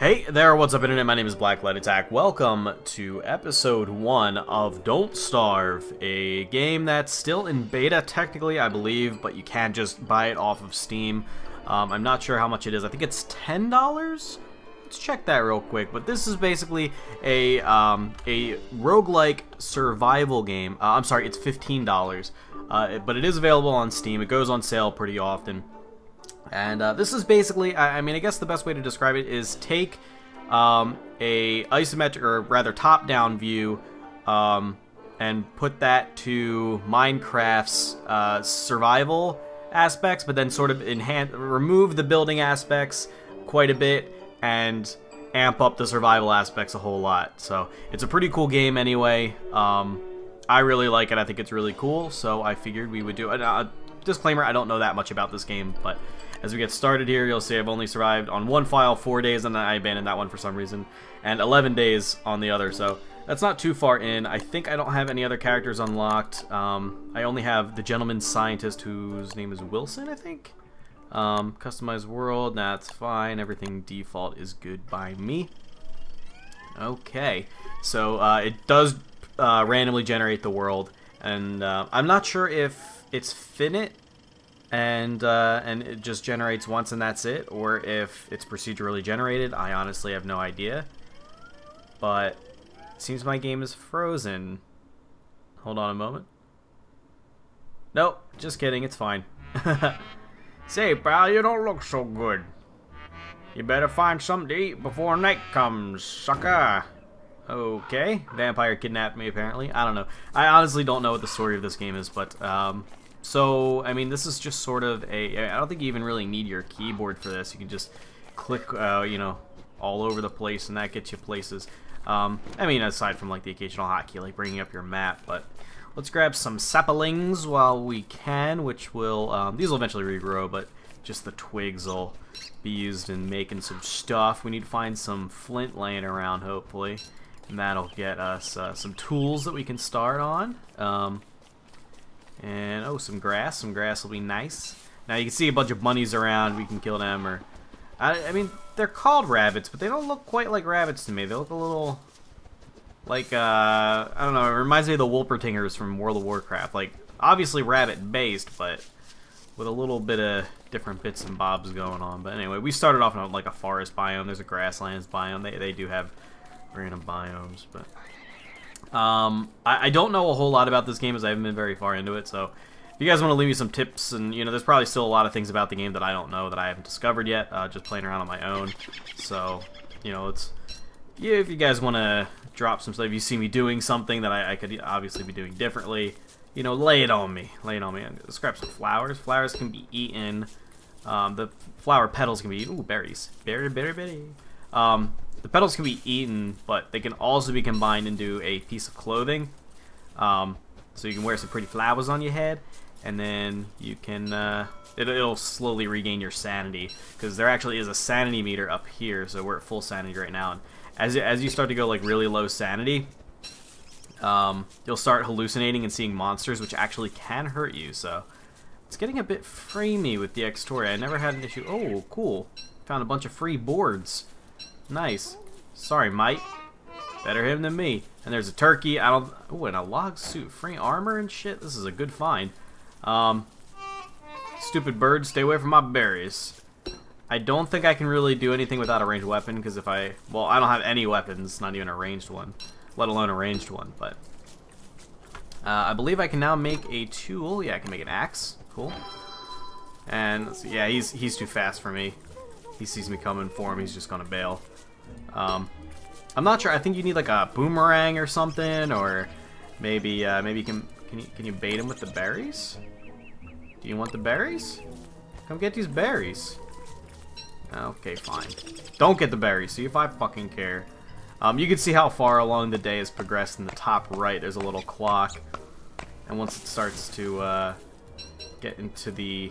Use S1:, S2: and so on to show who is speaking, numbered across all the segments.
S1: Hey there, what's up internet? My name is Black Light Attack. Welcome to episode 1 of Don't Starve, a game that's still in beta technically, I believe, but you can just buy it off of Steam. Um, I'm not sure how much it is. I think it's $10? Let's check that real quick. But this is basically a, um, a roguelike survival game. Uh, I'm sorry, it's $15. Uh, but it is available on Steam. It goes on sale pretty often. And uh, this is basically, I, I, mean, I guess the best way to describe it is take um, a isometric, or rather top-down view, um, and put that to Minecraft's uh, survival aspects, but then sort of enhance, remove the building aspects quite a bit, and amp up the survival aspects a whole lot. So it's a pretty cool game anyway. Um, I really like it. I think it's really cool. So I figured we would do it. Uh, disclaimer: I don't know that much about this game, but as we get started here, you'll see I've only survived on one file four days, and I abandoned that one for some reason, and 11 days on the other. So that's not too far in. I think I don't have any other characters unlocked. Um, I only have the gentleman scientist whose name is Wilson, I think. Um, customized world, that's fine. Everything default is good by me. Okay, so uh, it does uh, randomly generate the world, and uh, I'm not sure if it's finite and uh, and it just generates once and that's it, or if it's procedurally generated. I honestly have no idea, but seems my game is frozen. Hold on a moment. Nope, just kidding. It's fine. Say, pal, you don't look so good. You better find something to eat before night comes, sucker. Okay, vampire kidnapped me apparently. I don't know. I honestly don't know what the story of this game is, but um, so I mean, this is just sort of a. I don't think you even really need your keyboard for this. You can just click, uh, you know, all over the place, and that gets you places. Um, I mean, aside from like the occasional hotkey, like bringing up your map, but Let's grab some saplings while we can, which will, um, these will eventually regrow, but just the twigs will be used in making some stuff. We need to find some flint laying around, hopefully, and that'll get us uh, some tools that we can start on. Um, and, oh, some grass. Some grass will be nice. Now, you can see a bunch of bunnies around. We can kill them, or... I, I mean, they're called rabbits, but they don't look quite like rabbits to me. They look a little like, uh, I don't know, it reminds me of the Wolpertingers from World of Warcraft. Like, obviously rabbit-based, but with a little bit of different bits and bobs going on. But anyway, we started off in like a forest biome. There's a grasslands biome. They, they do have random biomes, but... Um, I, I don't know a whole lot about this game as I haven't been very far into it, so if you guys want to leave me some tips, and, you know, there's probably still a lot of things about the game that I don't know that I haven't discovered yet, uh, just playing around on my own. So, you know, it's... Yeah, if you guys want to drop some stuff. If you see me doing something that I, I, could obviously be doing differently, you know, lay it on me. Lay it on me. Let's grab some flowers. Flowers can be eaten. Um, the flower petals can be eaten. Ooh, berries. Berry, berry, berry. Um, the petals can be eaten, but they can also be combined into a piece of clothing. Um, so you can wear some pretty flowers on your head, and then you can... Uh, it, will slowly regain your sanity, because there actually is a sanity meter up here, so we're at full sanity right now, and as as you start to go like really low sanity, um, you'll start hallucinating and seeing monsters, which actually can hurt you. So it's getting a bit framey with the Xtoria. I never had an issue. Oh, cool! Found a bunch of free boards. Nice. Sorry, Mike. Better him than me. And there's a turkey. I don't. Oh, and a log suit, free armor and shit. This is a good find. Um, stupid bird, stay away from my berries. I don't think I can really do anything without a ranged weapon, because if I... Well, I don't have any weapons, not even a ranged one, let alone a ranged one, but... Uh, I believe I can now make a tool. Yeah, I can make an axe. Cool. And, yeah, he's, he's too fast for me. He sees me coming for him, he's just gonna bail. Um, I'm not sure, I think you need like a boomerang or something, or maybe, uh, maybe you can, can you, can you bait him with the berries? Do you want the berries? Come get these berries. Okay, fine. Don't get the berries, see if I fucking care. Um, you can see how far along the day has progressed in the top right. There's a little clock. And once it starts to uh, get into the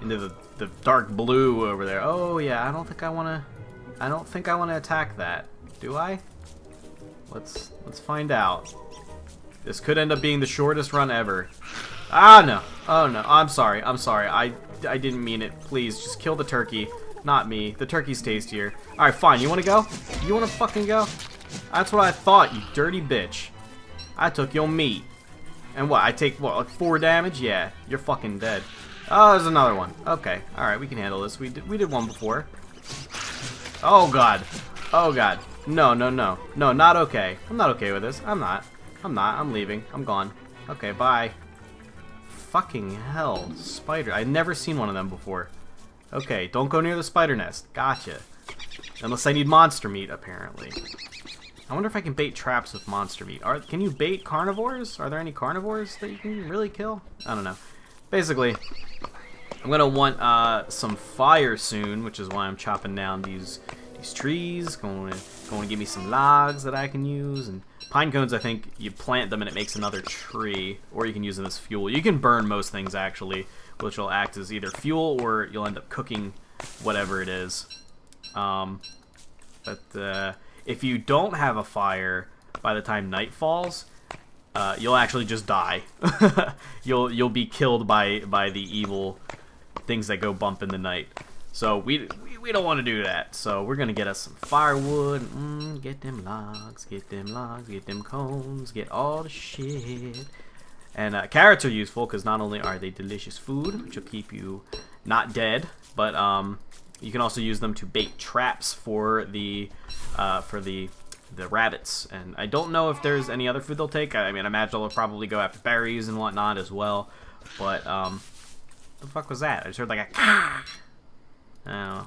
S1: into the, the dark blue over there. Oh yeah, I don't think I wanna I don't think I wanna attack that. Do I? Let's let's find out. This could end up being the shortest run ever. Ah no. Oh no. I'm sorry. I'm sorry. I I didn't mean it. Please just kill the turkey. not me. The turkey's tastier. Alright, fine. You want to go? You want to fucking go? That's what I thought, you dirty bitch. I took your meat. And what, I take, what, like four damage? Yeah, you're fucking dead. Oh, there's another one. Okay, alright, we can handle this. We did, we did one before. Oh, God. Oh, God. No, no, no. No, not okay. I'm not okay with this. I'm not. I'm not. I'm leaving. I'm gone. Okay, bye. Fucking hell. Spider. I've never seen one of them before. Okay, don't go near the spider nest. Gotcha. Unless I need monster meat, apparently. I wonder if I can bait traps with monster meat. Are Can you bait carnivores? Are there any carnivores that you can really kill? I don't know. Basically, I'm to want uh, some fire soon, which is why I'm chopping down these these trees. Going to, going to give me some logs that I can use. And pine cones, I think you plant them and it makes another tree. Or you can use them as fuel. You can burn most things, actually, which will act as either fuel or you'll end up cooking whatever it is. Um, but... Uh, if you don't have a fire by the time night falls, uh, you'll actually just die. you'll you'll be killed by by the evil things that go bump in the night. So we we, we don't want to do that. So we're gonna get us some firewood. Mm, get them logs, get them logs, get them cones, get all the shit. And uh, carrots are useful because not only are they delicious food, which will keep you not dead, but um, you can also use them to bait traps for the uh, for the the rabbits. And I don't know if there's any other food they'll take. I mean, I imagine they'll probably go after berries and whatnot as well. But um, the fuck was that? I just heard like a. I don't know.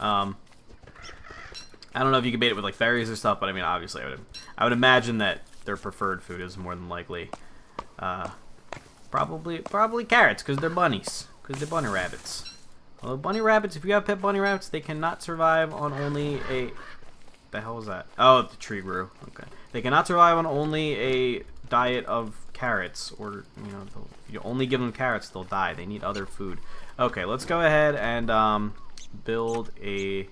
S1: Um, I don't know if you can bait it with like berries or stuff, but I mean, obviously, I would I would imagine that their preferred food is more than likely uh, probably probably carrots because they're bunnies because they're bunny rabbits. Although bunny rabbits, if you have pet bunny rabbits, they cannot survive on only a... The hell was that? Oh, the tree grew. Okay. They cannot survive on only a diet of carrots, or, you know, if you only give them carrots, they'll die. They need other food. Okay, let's go ahead and um, build a...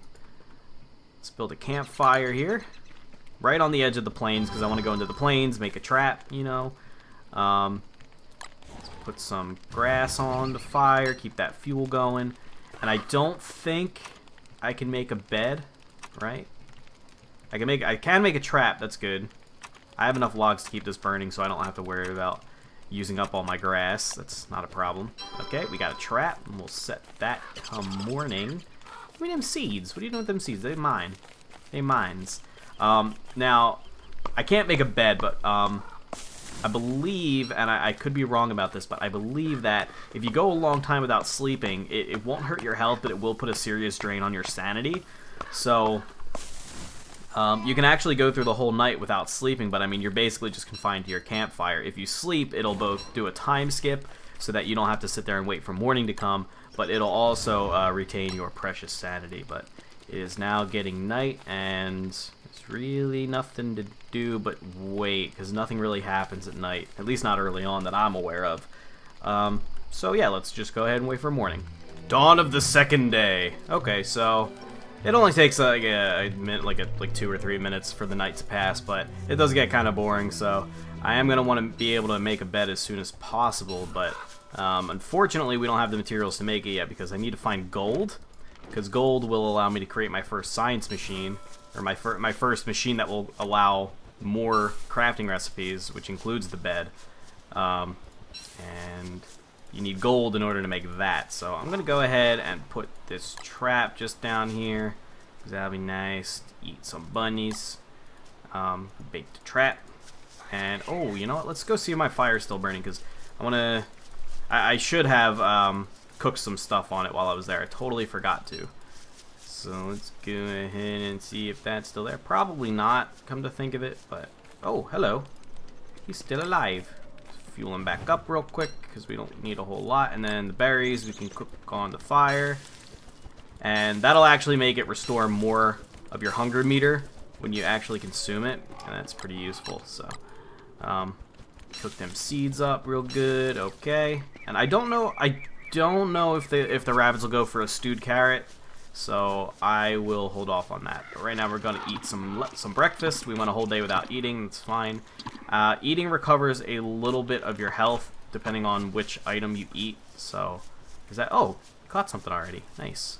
S1: Let's build a campfire here. Right on the edge of the plains, because I want to go into the plains, make a trap, you know. Um, put some grass on the fire, keep that fuel going. And I don't think I can make a bed, right? I can make I can make a trap, that's good. I have enough logs to keep this burning so I don't have to worry about using up all my grass. That's not a problem. Okay, we got a trap, and we'll set that come morning. Give me them seeds. What are you doing with them seeds? They mine. They mines. Um, now, I can't make a bed, but um, I believe, and I, I, could be wrong about this, but I believe that if you go a long time without sleeping, it, it won't hurt your health, but it will put a serious drain on your sanity. So, um, you can actually go through the whole night without sleeping, but I mean, you're basically just confined to your campfire. If you sleep, it'll both do a time skip so that you don't have to sit there and wait for morning to come, but it'll also uh, retain your precious sanity. But it is now getting night, and there's really nothing to do but wait, because nothing really happens at night. At least not early on that I'm aware of. Um, so yeah, let's just go ahead and wait for morning. Dawn of the second day. Okay, so it only takes like a, minute, like a, like two or three minutes for the night to pass, but it does get kind of boring. So I am gonna want to be able to make a bed as soon as possible, but um, unfortunately we don't have the materials to make it yet because I need to find gold, because gold will allow me to create my first science machine or my, fir my first machine that will allow more crafting recipes, which includes the bed. Um, and you need gold in order to make that. So I'm going to go ahead and put this trap just down here. Because that'll be nice. Eat some bunnies. Um, bake the trap. And, oh, you know what? Let's go see if my fire's still burning. Because I want to... I, I, should have um, cooked some stuff on it while I was there. I totally forgot to. So let's go ahead and see if that's still there. Probably not, come to think of it, but... Oh, hello. He's still alive. Fuel them back up real quick, because we don't need a whole lot. And then the berries we can cook on the fire. And that'll actually make it restore more of your hunger meter when you actually consume it. And that's pretty useful, so... Um, cook them seeds up real good, okay. And I don't know, I don't know if the if the rabbits will go for a stewed carrot. So I will hold off on that. But right now we're going to eat some some breakfast. We went a whole day without eating. That's fine. Uh, eating recovers a little bit of your health depending on which item you eat. So is that... Oh, caught something already. Nice.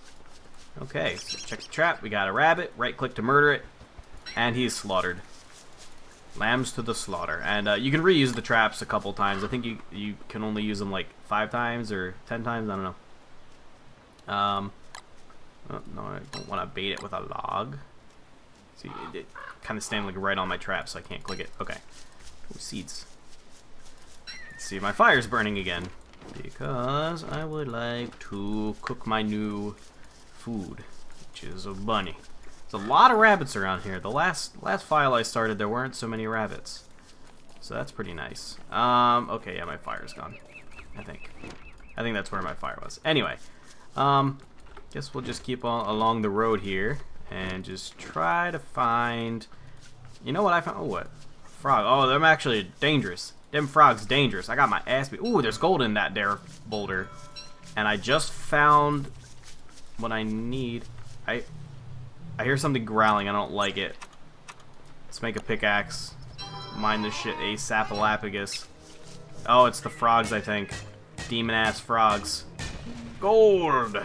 S1: Okay, so check the trap. We got a rabbit. Right click to murder it. And he's slaughtered. Lambs to the slaughter. And uh, you can reuse the traps a couple times. I think you, you can only use them like five times or ten times. I don't know. Um, oh, no, I don't want to bait it with a log. See, it, it kind of standing like right on my trap, so I can't click it. Okay. Ooh, seeds. Let's see, my fire's burning again. Because I would like to cook my new food, which is a bunny. There's a lot of rabbits around here. The last last file I started, there weren't so many rabbits. So that's pretty nice. Um, okay, yeah, my fire's gone. I think. I think that's where my fire was. Anyway, um, guess we'll just keep on along the road here and just try to find... You know what I found? Oh, what? Frog. Oh, they're actually dangerous. Them frogs dangerous. I got my ass beat. Ooh, there's gold in that there boulder. And I just found what I need. I I hear something growling. I don't like it. Let's make a pickaxe. Mine this shit ASAPalapagus. Oh, it's the frogs, I think. Demon-ass frogs. Gold!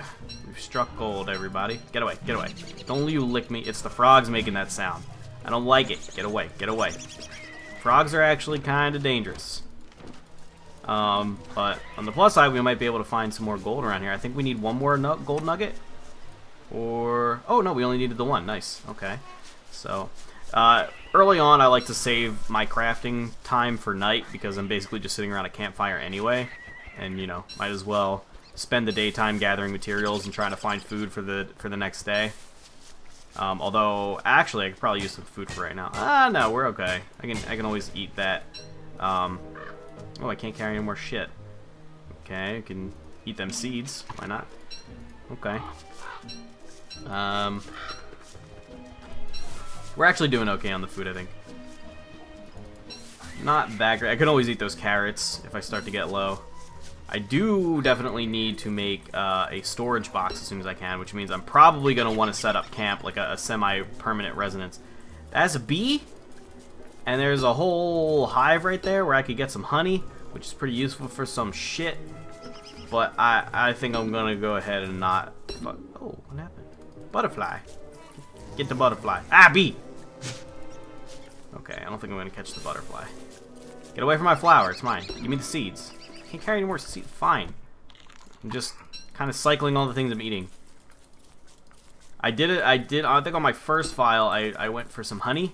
S1: We've struck gold, everybody. Get away, get away. Don't you lick me. It's the frogs making that sound. I don't like it. Get away, get away. Frogs are actually kind of dangerous. Um, but on the plus side, we might be able to find some more gold around here. I think we need one more nu gold nugget. Or, oh no, we only needed the one. Nice, okay. So, uh, early on, I like to save my crafting time for night because I'm basically just sitting around a campfire anyway. And, you know, might as well spend the daytime gathering materials and trying to find food for the for the next day. Um, although, actually, I could probably use some food for right now. Ah, no, we're okay. I can I can always eat that. Um, oh, I can't carry any more shit. Okay, I can eat them seeds. Why not? Okay. Um, we're actually doing okay on the food, I think. Not that great. I can always eat those carrots if I start to get low. I do definitely need to make uh, a storage box as soon as I can, which means I'm probably going to want to set up camp, like a, a semi-permanent residence. That's a bee, and there's a whole hive right there where I could get some honey, which is pretty useful for some shit. But I, I think I'm going to go ahead and not... Fuck. Oh, what happened? Butterfly. Get the butterfly. Ah, bee! Okay, I don't think I'm going to catch the butterfly. Get away from my flower. It's mine. Give me the seeds. Can't carry any more seeds. Fine. I'm just kind of cycling all the things I'm eating. I did it. I did. I think on my first file, I, I went for some honey,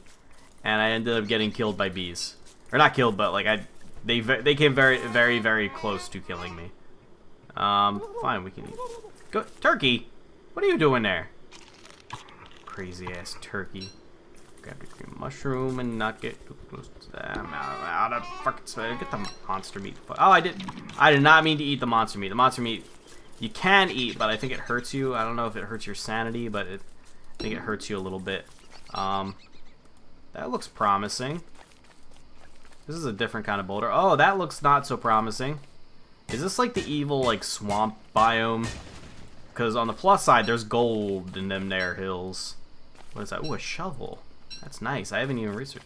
S1: and I ended up getting killed by bees. Or not killed, but like I, they they came very very very close to killing me. Um, fine, we can eat. Go turkey. What are you doing there? Crazy ass turkey. Grab the green mushroom and not get too close to them. Out, out of fucking get the monster meat. Oh, I did. I did not mean to eat the monster meat. The monster meat you can eat, but I think it hurts you. I don't know if it hurts your sanity, but it, I think it hurts you a little bit. Um, that looks promising. This is a different kind of boulder. Oh, that looks not so promising. Is this like the evil like swamp biome? Because on the plus side, there's gold in them there hills. What is that? Ooh, a shovel. That's nice. I haven't even researched.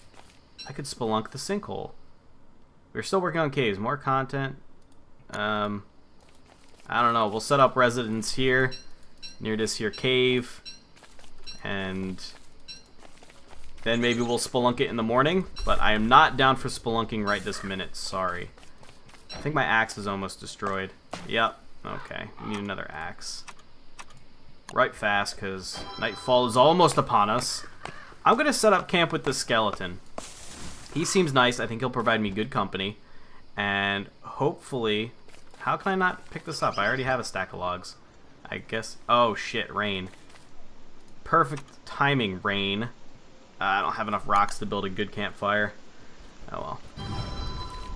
S1: I could spelunk the sinkhole. We're still working on caves. More content. Um, I don't know. We'll set up residence here near this here cave. And then maybe we'll spelunk it in the morning. But I am not down for spelunking right this minute. Sorry. I think my axe is almost destroyed. Yep. Okay. We need another axe. Right fast, because nightfall is almost upon us. I'm going to set up camp with the skeleton. He seems nice. I think he'll provide me good company. And hopefully... How can I not pick this up? I already have a stack of logs. I guess... Oh, shit. Rain. Perfect timing, rain. Uh, I don't have enough rocks to build a good campfire. Oh, well.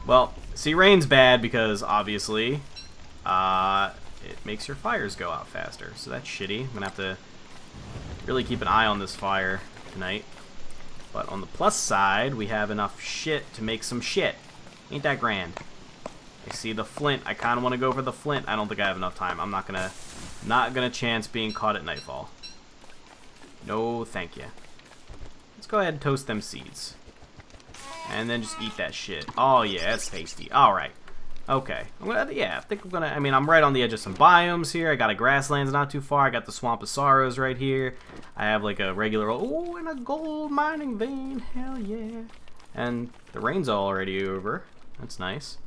S1: Well, see, rain's bad because, obviously, uh, it makes your fires go out faster. So that's shitty. I'm going to have to really keep an eye on this fire tonight. But on the plus side, we have enough shit to make some shit. Ain't that grand? I see the flint. I kind of want to go for the flint. I don't think I have enough time. I'm not gonna, not gonna chance being caught at nightfall. No, thank you. Let's go ahead and toast them seeds. And then just eat that shit. Oh, yeah, that's tasty. Alright. Okay. I'm gonna, yeah, I think I'm gonna, I mean, I'm right on the edge of some biomes here. I got a grasslands not too far. I got the Swamp of Sorrows right here. I have like a regular, oh, and a gold mining vein. Hell yeah. And the rain's already over. That's nice.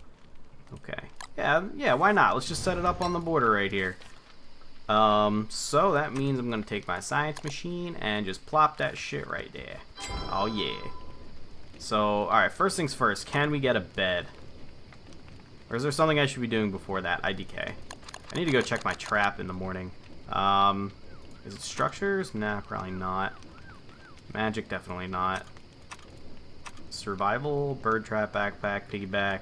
S1: Okay. Yeah, yeah, why not? Let's just set it up on the border right here. Um, so that means I'm gonna take my science machine and just plop that shit right there. Oh yeah. So, alright, first things first, can we get a bed? Or is there something I should be doing before that? IDK. I need to go check my trap in the morning. Um, is it structures? Nah, probably not. Magic, definitely not. Survival, bird trap, backpack, piggyback.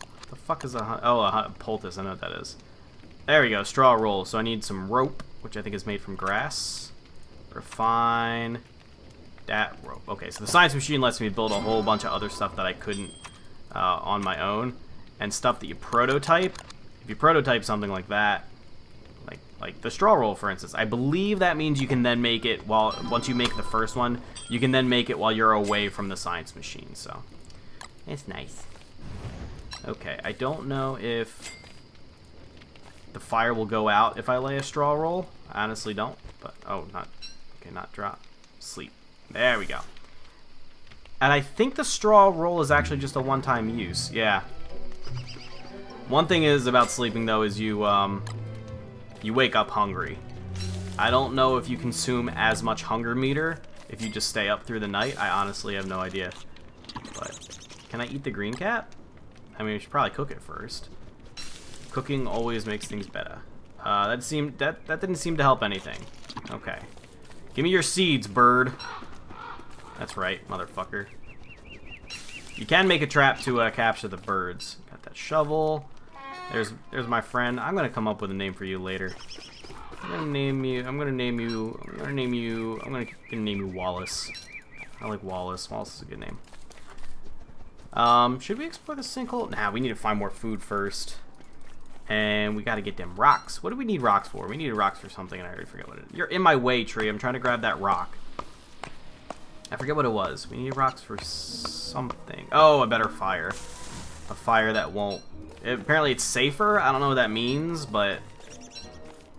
S1: What the fuck is a... Oh, a poultice, I know what that is. There we go, straw roll. So I need some rope, which I think is made from grass. Refine that rope. Okay, so the science machine lets me build a whole bunch of other stuff that I couldn't uh, on my own and stuff that you prototype. If you prototype something like that, like like the straw roll, for instance, I believe that means you can then make it while once you make the first one, you can then make it while you're away from the science machine. So it's nice. Okay, I don't know if the fire will go out if I lay a straw roll. I honestly don't, but oh, not okay, not drop, sleep. There we go. And I think the straw roll is actually just a one-time use. Yeah, one thing is about sleeping though is you um, you wake up hungry. I don't know if you consume as much hunger meter if you just stay up through the night. I honestly have no idea. But can I eat the green cap? I mean, we should probably cook it first. Cooking always makes things better. Uh, that seemed that that didn't seem to help anything. Okay, give me your seeds, bird. That's right, motherfucker. You can make a trap to uh, capture the birds. Got that shovel. There's there's my friend. I'm gonna come up with a name for you later. I'm gonna name you. I'm gonna name you. I'm gonna name you. I'm gonna, gonna name you Wallace. I like Wallace. Wallace is a good name. Um, should we explore the sinkhole? Nah, we need to find more food first. And we gotta get them rocks. What do we need rocks for? We need rocks for something, and I already forget what it is. You're in my way, tree. I'm trying to grab that rock. I forget what it was. We need rocks for something. Oh, a better fire. A fire that won't it, apparently it's safer. I don't know what that means, but...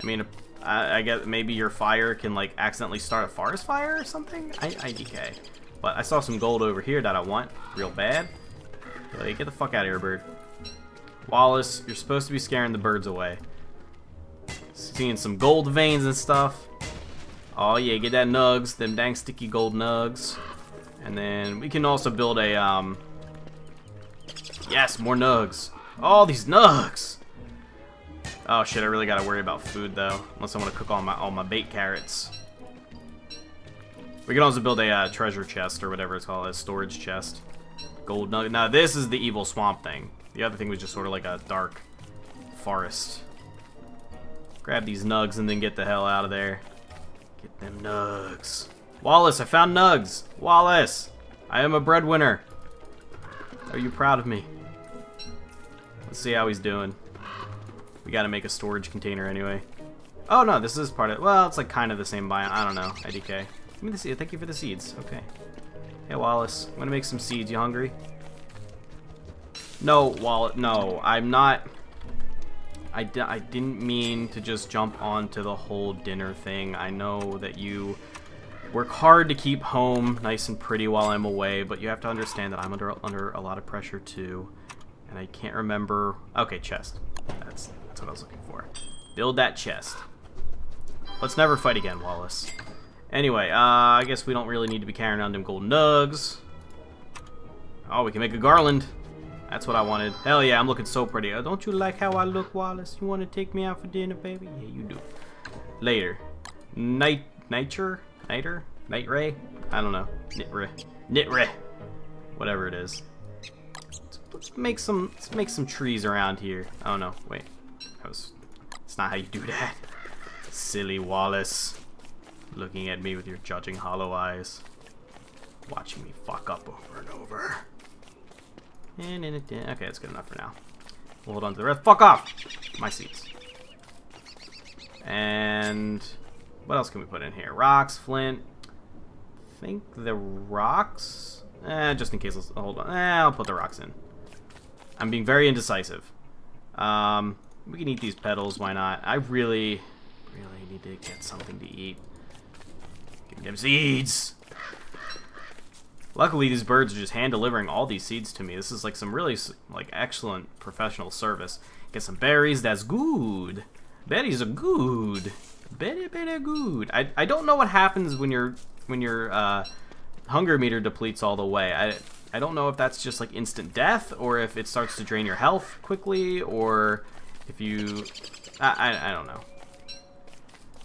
S1: I mean, I, I guess maybe your fire can, like, accidentally start a forest fire or something? I, IDK. But I saw some gold over here that I want real bad. Like, get the fuck out of here, bird. Wallace, you're supposed to be scaring the birds away. Seeing some gold veins and stuff. Oh yeah, get that nugs, them dang sticky gold nugs. And then we can also build a, um... Yes, more nugs. All these nugs! Oh shit, I really gotta worry about food though. Unless I want to cook all my all my bait carrots. We can also build a uh, treasure chest or whatever it's called, a storage chest. Gold nugget. Now this is the evil swamp thing. The other thing was just sort of like a dark forest. Grab these nugs and then get the hell out of there. Get them nugs. Wallace, I found nugs. Wallace, I am a breadwinner. Are you proud of me? Let's see how he's doing. We gotta make a storage container anyway. Oh no, this is part of well, it's like kind of the same biome. I don't know. IDK. Give me the seed. Thank you for the seeds. Okay. Hey Wallace, I'm gonna make some seeds. You hungry? No, Wallace. No, I'm not. I, I didn't mean to just jump onto the whole dinner thing. I know that you work hard to keep home nice and pretty while I'm away, but you have to understand that I'm under under a lot of pressure too. And I can't remember... Okay, chest. That's, that's what I was looking for. Build that chest. Let's never fight again, Wallace. Anyway, uh, I guess we don't really need to be carrying around them golden nugs. Oh, we can make a garland. That's what I wanted. Hell yeah, I'm looking so pretty. Uh, don't you like how I look, Wallace? You want to take me out for dinner, baby? Yeah, you do. Later. Night... Nature? Niter? Night Ray? I don't know. Nitre. Nitre. Whatever it is. Let's make some let's make some trees around here. Oh no, wait. That was it's not how you do that. Silly Wallace. Looking at me with your judging hollow eyes. Watching me fuck up over and over. And okay, that's good enough for now. We'll hold on to the rest. Fuck off! My seats. And what else can we put in here? Rocks, flint. I think the rocks. Eh, just in case. Let's hold on. Eh, I'll put the rocks in. I'm being very indecisive. Um, we can eat these petals, why not? I really, really need to get something to eat. Give me them seeds! Luckily, these birds are just hand-delivering all these seeds to me. This is like some really, like, excellent professional service. Get some berries, that's good. Berries are good. Very, very good. I, I don't know what happens when your when your uh, hunger meter depletes all the way. I, I don't know if that's just like instant death or if it starts to drain your health quickly or if you... I, I, I don't know.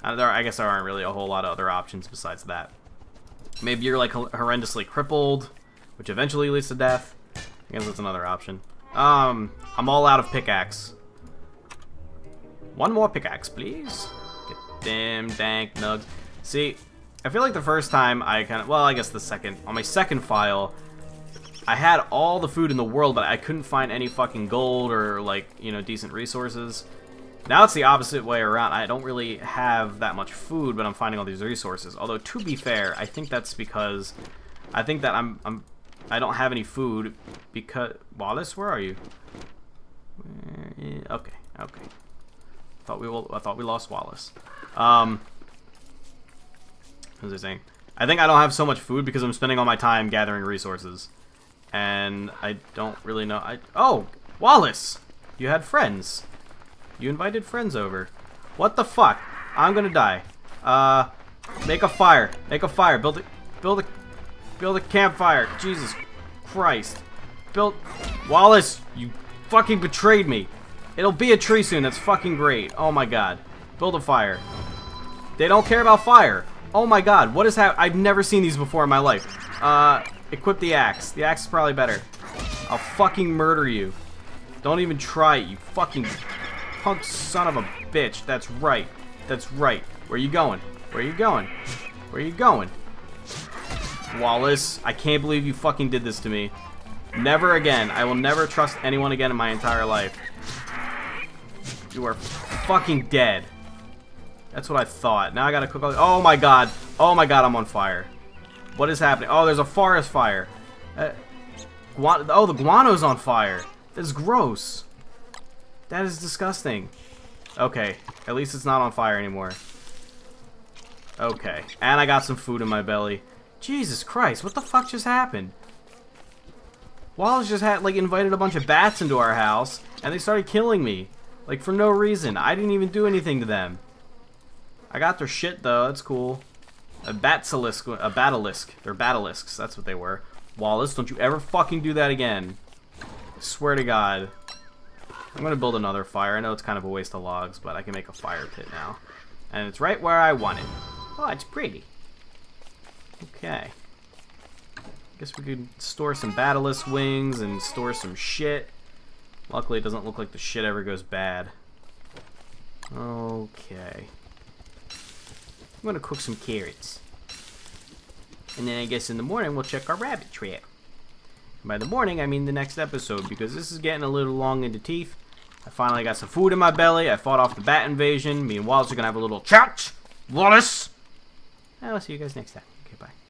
S1: Uh, there, I guess there aren't really a whole lot of other options besides that. Maybe you're like horrendously crippled, which eventually leads to death. I guess that's another option. Um, I'm all out of pickaxe. One more pickaxe, please. Get them dank nugs. See, I feel like the first time I kind of, well, I guess the second, on my second file, I had all the food in the world, but I couldn't find any fucking gold or, like, you know, decent resources. Now it's the opposite way around. I don't really have that much food, but I'm finding all these resources. Although, to be fair, I think that's because... I think that I'm... I'm I don't have any food because... Wallace, where are you? Okay, okay. Thought we will, I thought we lost Wallace. Um... What was I saying? I think I don't have so much food because I'm spending all my time gathering resources. And I don't really know... I Oh! Wallace! You had friends. You invited friends over. What the fuck? I'm gonna die. Uh, make a fire. Make a fire. Build a, build a, build a campfire. Jesus Christ. Build, Wallace, you fucking betrayed me. It'll be a tree soon. That's fucking great. Oh my god. Build a fire. They don't care about fire. Oh my god. What is happening? I've never seen these before in my life. Uh, equip the axe. The axe is probably better. I'll fucking murder you. Don't even try it, you fucking punk son of a bitch. That's right. That's right. Where you going? Where you going? Where you going? Wallace, I can't believe you fucking did this to me. Never again. I will never trust anyone again in my entire life. You are fucking dead. That's what I thought. Now I gotta cook all Oh my god. Oh my god, I'm on fire. What is happening? Oh, there's a forest fire. Uh, oh, the guano's on fire. That's gross. That is disgusting. Okay, at least it's not on fire anymore. Okay, and I got some food in my belly. Jesus Christ, what the fuck just happened? Wallace just had, like, invited a bunch of bats into our house, and they started killing me. Like, for no reason. I didn't even do anything to them. I got their shit, though. That's cool. A batsilisk, a batalisk. They're batilisks. That's what they were. Wallace, don't you ever fucking do that again. I swear to God. I'm to build another fire. I know it's kind of a waste of logs, but I can make a fire pit now. And it's right where I want it. Oh, it's pretty. Okay. I guess we could store some Batilisk wings and store some shit. Luckily, it doesn't look like the shit ever goes bad. Okay. I'm gonna cook some carrots. And then I guess in the morning we'll check our rabbit trap. By the morning, I mean the next episode, because this is getting a little long in the teeth. I finally got some food in my belly. I fought off the bat invasion. Me and Wallace are to have a little chat. Wallace! I'll see you guys next time.